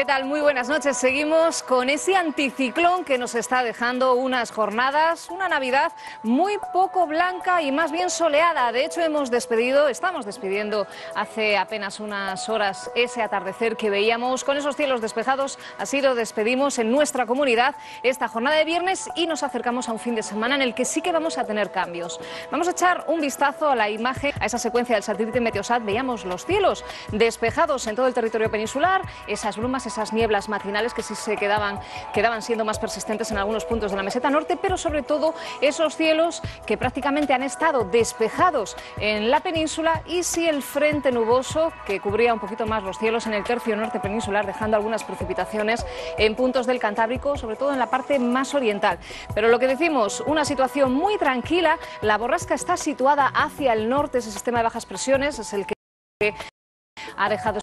¿Qué tal? Muy buenas noches. Seguimos con ese anticiclón que nos está dejando unas jornadas, una Navidad muy poco blanca y más bien soleada. De hecho, hemos despedido, estamos despidiendo hace apenas unas horas ese atardecer que veíamos con esos cielos despejados. Así lo despedimos en nuestra comunidad esta jornada de viernes y nos acercamos a un fin de semana en el que sí que vamos a tener cambios. Vamos a echar un vistazo a la imagen, a esa secuencia del satélite Meteosat. Veíamos los cielos despejados en todo el territorio peninsular, esas brumas esas nieblas matinales que sí se quedaban, quedaban siendo más persistentes en algunos puntos de la meseta norte, pero sobre todo esos cielos que prácticamente han estado despejados en la península y sí el frente nuboso que cubría un poquito más los cielos en el tercio norte peninsular, dejando algunas precipitaciones en puntos del Cantábrico, sobre todo en la parte más oriental. Pero lo que decimos, una situación muy tranquila, la borrasca está situada hacia el norte, ese sistema de bajas presiones es el que ha dejado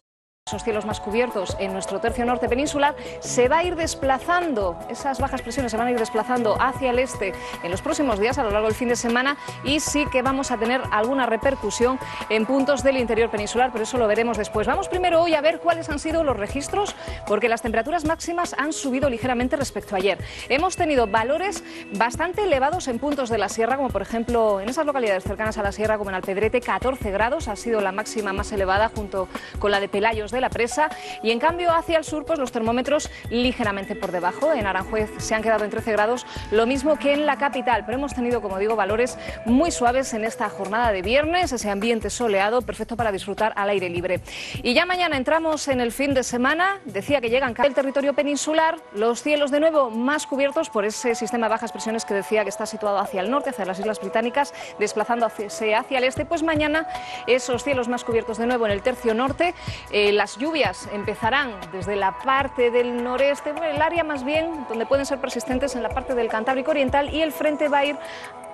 esos cielos más cubiertos en nuestro tercio norte peninsular, se va a ir desplazando, esas bajas presiones se van a ir desplazando hacia el este en los próximos días, a lo largo del fin de semana, y sí que vamos a tener alguna repercusión en puntos del interior peninsular, pero eso lo veremos después. Vamos primero hoy a ver cuáles han sido los registros, porque las temperaturas máximas han subido ligeramente respecto a ayer. Hemos tenido valores bastante elevados en puntos de la sierra, como por ejemplo en esas localidades cercanas a la sierra, como en Alpedrete, 14 grados, ha sido la máxima más elevada junto con la de Pelayos de la presa y en cambio hacia el sur pues los termómetros ligeramente por debajo. En Aranjuez se han quedado en 13 grados, lo mismo que en la capital, pero hemos tenido, como digo, valores muy suaves en esta jornada de viernes, ese ambiente soleado, perfecto para disfrutar al aire libre. Y ya mañana entramos en el fin de semana, decía que llegan el territorio peninsular, los cielos de nuevo más cubiertos por ese sistema de bajas presiones que decía que está situado hacia el norte, hacia las Islas Británicas, desplazándose hacia el este, pues mañana esos cielos más cubiertos de nuevo en el tercio norte, eh, las lluvias empezarán desde la parte del noreste, el área más bien donde pueden ser persistentes en la parte del Cantábrico Oriental y el frente va a ir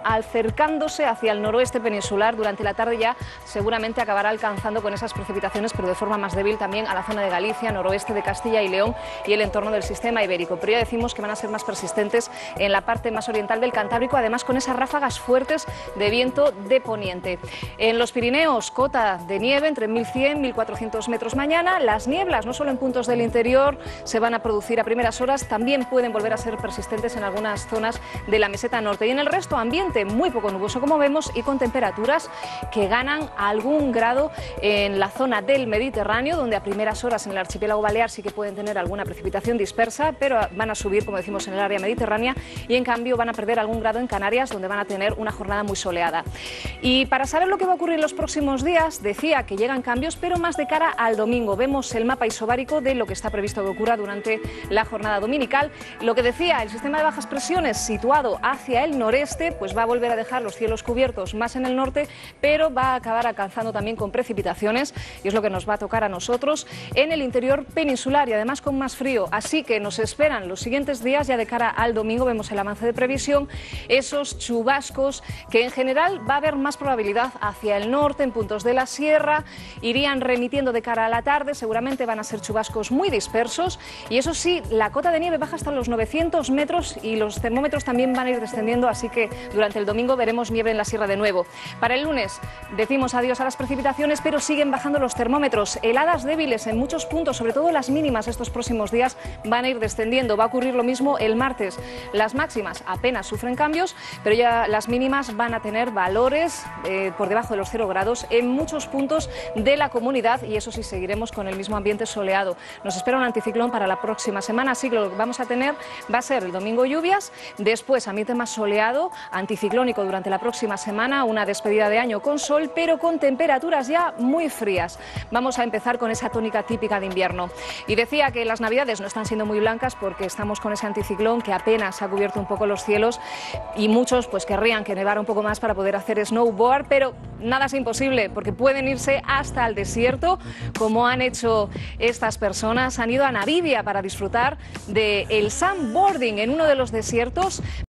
acercándose hacia el noroeste peninsular durante la tarde ya seguramente acabará alcanzando con esas precipitaciones, pero de forma más débil también a la zona de Galicia, noroeste de Castilla y León y el entorno del sistema ibérico. Pero ya decimos que van a ser más persistentes en la parte más oriental del Cantábrico, además con esas ráfagas fuertes de viento de poniente. En los Pirineos, cota de nieve entre 1100 y 1400 metros mañana. Las nieblas, no solo en puntos del interior, se van a producir a primeras horas, también pueden volver a ser persistentes en algunas zonas de la meseta norte. Y en el resto, ambiente muy poco nuboso como vemos y con temperaturas que ganan algún grado en la zona del Mediterráneo, donde a primeras horas en el archipiélago balear sí que pueden tener alguna precipitación dispersa, pero van a subir, como decimos, en el área mediterránea y en cambio van a perder algún grado en Canarias, donde van a tener una jornada muy soleada. Y para saber lo que va a ocurrir en los próximos días, decía que llegan cambios, pero más de cara al domingo. Vemos el mapa isobárico de lo que está previsto que ocurra durante la jornada dominical. Lo que decía, el sistema de bajas presiones situado hacia el noreste, pues va a volver a dejar los cielos cubiertos más en el norte, pero va a acabar alcanzando también con precipitaciones, y es lo que nos va a tocar a nosotros, en el interior peninsular y además con más frío. Así que nos esperan los siguientes días, ya de cara al domingo vemos el avance de previsión, esos chubascos que en general va a haber más probabilidad hacia el norte, en puntos de la sierra, irían remitiendo de cara a la tarde, seguramente van a ser chubascos muy dispersos, y eso sí, la cota de nieve baja hasta los 900 metros y los termómetros también van a ir descendiendo, así que durante el domingo veremos nieve en la sierra de nuevo. Para el lunes decimos adiós a las precipitaciones, pero siguen bajando los termómetros. Heladas débiles en muchos puntos, sobre todo las mínimas estos próximos días van a ir descendiendo. Va a ocurrir lo mismo el martes. Las máximas apenas sufren cambios, pero ya las mínimas van a tener valores eh, por debajo de los 0 grados en muchos puntos de la comunidad y eso sí seguiremos con el mismo ambiente soleado. Nos espera un anticiclón para la próxima semana, así que lo que vamos a tener va a ser el domingo lluvias, después ambiente más soleado, anticiclón ciclónico durante la próxima semana, una despedida de año con sol, pero con temperaturas ya muy frías. Vamos a empezar con esa tónica típica de invierno. Y decía que las navidades no están siendo muy blancas porque estamos con ese anticiclón que apenas ha cubierto un poco los cielos y muchos pues querrían que nevara un poco más para poder hacer snowboard, pero nada es imposible porque pueden irse hasta el desierto como han hecho estas personas. Han ido a Namibia para disfrutar del sandboarding en uno de los desiertos